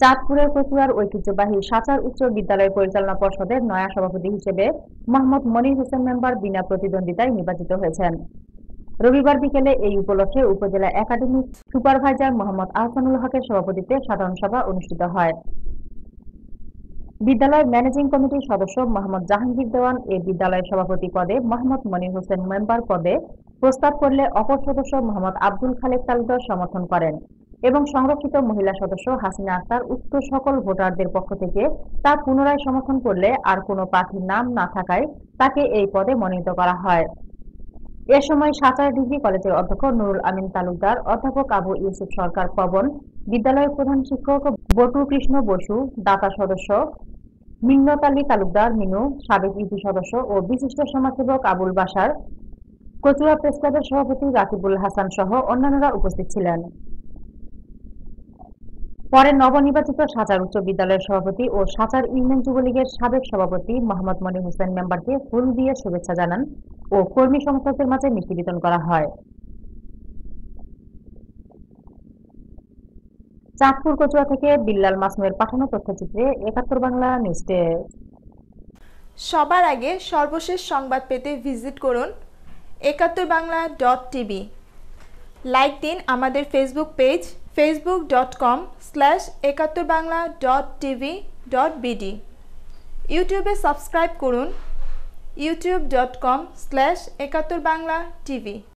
চাঁদপুরের কচুয়ার ঐতিহ্যবাহী সাচার উচ্চ বিদ্যালয় পরিচালনা পর্ষদের নয়া সভাপতি হিসেবে মোহাম্মদ মনির হোসেন মেম্বার বিনা প্রতিদ্বন্দ্বিতায় নির্বাচিত হয়েছেন। রবিবার বিকেলে এই উপলক্ষে উপজেলা একাডেমিক সুপারভাইজার মোহাম্মদ আহসানুল হকের সভাপতিত্বে সাধারণ সভা অনুষ্ঠিত হয়। বিদ্যালয়ের ম্যানেজিং কমিটির সদস্য মোহাম্মদ জাহাঙ্গীর দেওয়ান, এ বিদ্যালয়ের সভাপতি পদে মোহাম্মদ মনির হোসেন মেম্বার পদে প্রস্তাব করলে অপর সদস্য মোহাম্মদ আব্দুল খালেক তালুকদার সমর্থন করেন। এবং সংরক্ষিত মহিলা সদস্য হাসিনা আক্তার উক্ত সকল ভোটারদের পক্ষ থেকে তা পুনরায় সমর্থন করলে আর কোনো প্রার্থীর নাম না থাকায় তাকে এই পদে মনোনীত করা হয়। এ সময় সাঁচার ডিগ্রি কলেজের অধ্যক্ষ নুরুল আমিন তালুকদার, অধ্যাপক আবু ইউসুফ সরকার পবন, বিদ্যালয়ের প্রধান শিক্ষক বটু কৃষ্ণ বসু, দাতা সদস্য মিন্নত আলী তালুকদার মিনু, সাবেক ইউপি সদস্য ও বিশিষ্ট সমাজসেবক আবুল বাসার কচুয়া প্রেস ক্লাবের সভাপতি রাকিবুল হাসান সহ অন্যান্যরা উপস্থিত ছিলেন। পরে নবনির্বাচিত সাচার উচ্চ বিদ্যালয়ের সভাপতি ও সাচার ইউনিয়ন যুবলীগের সাবেক সভাপতি মোহাম্মদ মনি হোসেন মেম্বারকে ফুল দিয়ে শুভেচ্ছা জানান ও কর্মী সমর্থকদের মাঝে মিষ্টি বিতরণ করা হয়। চাঁদপুর, কচুয়া থেকে বিল্লাল মাসুমের পাঠানো তথ্যচিত্রে একাত্তর বাংলা নিউজ সবার আগে সর্বশেষ সংবাদ পেতে ভিজিট করুন একাত্তর বাংলা ডট টিভি। লাইক দিন আমাদের Facebook page Facebook dot com slash একাত্তর Bangla dot TV dot BD ইউটিউবে সাবস্ক্রাইব করুন ইউটিউব ডট কম স্ল্যাশ একাত্তর বাংলা টিভি